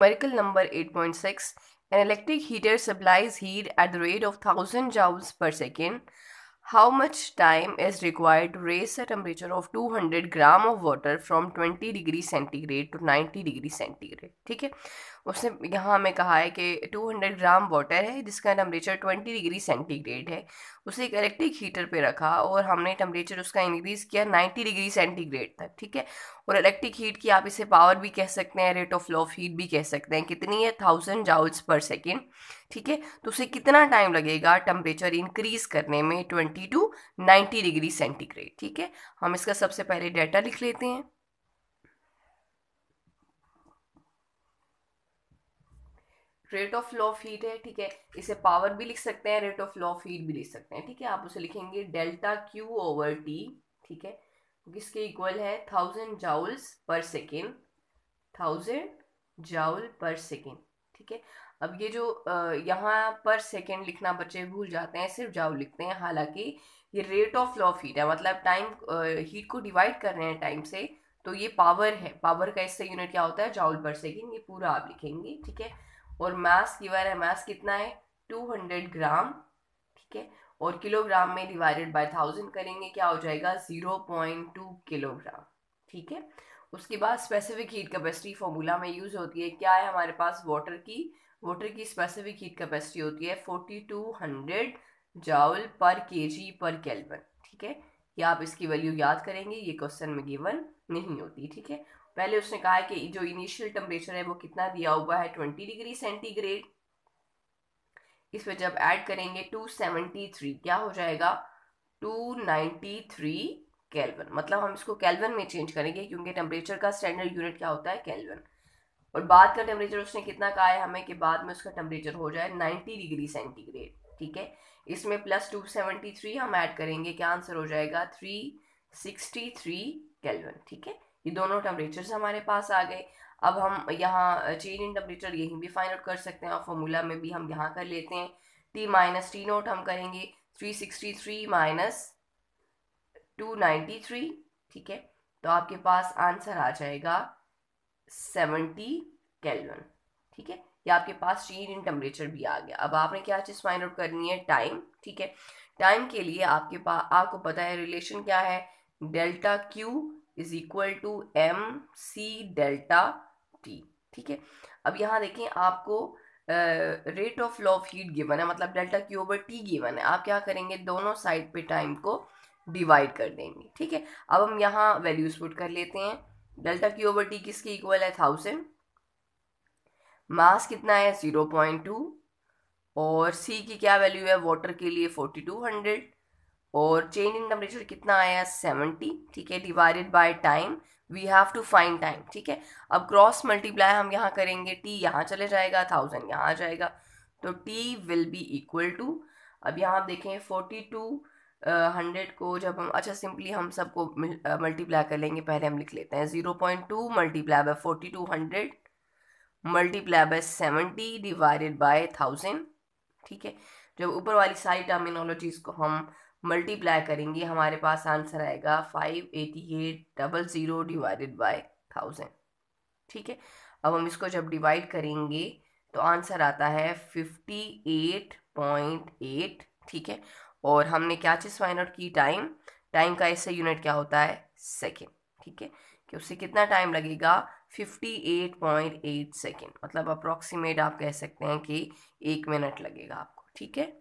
Numerical number 8.6 An electric heater supplies heat at the rate of 1000 joules per second. How much time is required to raise the temperature of 200 gram of water from 20 degree centigrade to 90 degree centigrade ठीक है उसने यहाँ हमें कहा है कि 200 gram water है जिसका टेम्परेचर 20 डिग्री सेंटीग्रेड है उसे एक इलेक्ट्रिक हीटर पे रखा और हमने टेम्परेचर उसका इंक्रीज़ किया 90 डिग्री सेंटीग्रेड तक, ठीक है? और इलेक्ट्रिक हीट की आप इसे पावर भी कह सकते हैं rate of flow of heat भी कह सकते हैं। कितनी है? थाउज़ेंड जाउल्स पर सेकेंड ठीक है? तो उसे कितना टाइम लगेगा टेम्परेचर इंक्रीज करने में? Twenty to ninety degree centigrade ठीक है? हम इसका सबसे पहले डाटा लिख लेते हैं। Rate of flow of heat है, ठीक है? इसे पावर भी लिख सकते हैं rate of flow of heat भी लिख सकते हैं, ठीक है? आप उसे लिखेंगे डेल्टा क्यू ओवर टी ठीक है? किसके इक्वल है? Thousand joules per second thousand joule per second ठीक है? अब ये जो यहाँ पर सेकेंड लिखना बच्चे भूल जाते हैं, सिर्फ़ जाउल लिखते हैं, हालाँकि ये rate of flow of heat है मतलब टाइम हीट को डिवाइड कर रहे हैं टाइम से तो ये पावर है। पावर का इससे यूनिट क्या होता है? जाउल पर सेकेंड ये पूरा आप लिखेंगे, ठीक है? और मास गिवन है मास कितना है? टू हंड्रेड ग्राम ठीक है? और किलोग्राम में डिवाइडेड बाय थाउज़ेंड करेंगे, क्या हो जाएगा? ज़ीरो पॉइंट टू किलोग्राम ठीक है? उसके बाद स्पेसिफिक हीट कैपेसिटी फॉर्मूला में यूज़ होती है, क्या है हमारे पास? वाटर की वाटर की स्पेसिफिक हीट कैपेसिटी होती है फोर्टी टू हंड्रेड जाउल पर के जी पर केल्वन ठीक है? या आप इसकी वैल्यू याद करेंगे, ये क्वेश्चन में गिवन नहीं होती, ठीक है? पहले उसने कहा है कि जो इनिशियल टेम्परेचर है वो कितना दिया हुआ है? ट्वेंटी डिग्री सेंटीग्रेड इसमें जब ऐड करेंगे टू सेवेंटी थ्री क्या हो जाएगा? टू नाइन्टी थ्री कैलवन मतलब हम इसको कैलवन में चेंज करेंगे क्योंकि टेम्परेचर का स्टैंडर्ड यूनिट क्या होता है? कैलवन और बाद का टेम्परेचर उसने कितना कहा है हमें कि बाद में उसका टेम्परेचर हो जाए नाइन्टी डिग्री सेंटीग्रेड ठीक है? इसमें प्लस टू सेवेंटी थ्री हम ऐड करेंगे, क्या आंसर हो जाएगा? थ्री कैलवन ठीक है? ये दोनों टेम्परेचर हमारे पास आ गए। अब हम यहाँ चेंज इन टेम्परेचर यहीं भी फाइंड आउट कर सकते हैं और फॉर्मूला में भी हम यहाँ कर लेते हैं। टी माइनस टी नोट हम करेंगे। Three sixty three minus two ninety three ठीक है? तो आपके पास आंसर आ जाएगा सेवेंटी कैलवन ठीक है? या आपके पास चेंज इन टेम्परेचर भी आ गया। अब आपने क्या चीज़ फाइंड आउट करनी है? टाइम ठीक है? टाइम के लिए आपके पास आपको पता है रिलेशन क्या है? Delta Q is equal to M C delta T ठीक है? अब यहाँ देखें, आपको rate of flow of heat given है मतलब delta Q over T given है। आप क्या करेंगे? दोनों साइड पे टाइम को डिवाइड कर देंगे, ठीक है? अब हम यहाँ वैल्यूज़ पुट कर लेते हैं। डेल्टा क्यू ओवर टी किसके इक्वल है? थाउज़ेंड मास कितना है? ज़ीरो पॉइंट टू और सी की क्या वैल्यू है? वाटर के लिए फोर्टी टू हंड्रेड और चेंज इन टेम्परेचर कितना आया? सेवेंटी ठीक है? Divided by time we have to find time ठीक है? अब क्रॉस मल्टीप्लाई हम यहाँ करेंगे टी यहाँ चले जाएगा थाउज़ेंड यहाँ आ जाएगा तो T will be equal to अब यहाँ देखें फोर्टी टू हंड्रेड को जब हम अच्छा सिंपली हम सबको मल्टीप्लाई कर लेंगे, पहले हम लिख लेते हैं zero point two multiply by forty two hundred multiply by seventy divided by thousand ठीक है? जब ऊपर वाली सारी टर्मिनोलॉजीज को हम मल्टीप्लाई करेंगे, हमारे पास आंसर आएगा five eighty eight double zero divided by thousand ठीक है? अब हम इसको जब डिवाइड करेंगे तो आंसर आता है फिफ्टी एट पॉइंट एट ठीक है? और हमने क्या चीज़ फाइंड आउट की? टाइम टाइम का ऐसे यूनिट क्या होता है? सेकेंड ठीक है? कि उससे कितना टाइम लगेगा? Fifty eight point eight second मतलब अप्रॉक्सीमेट आप कह सकते हैं कि एक मिनट लगेगा आपको. ठीक है?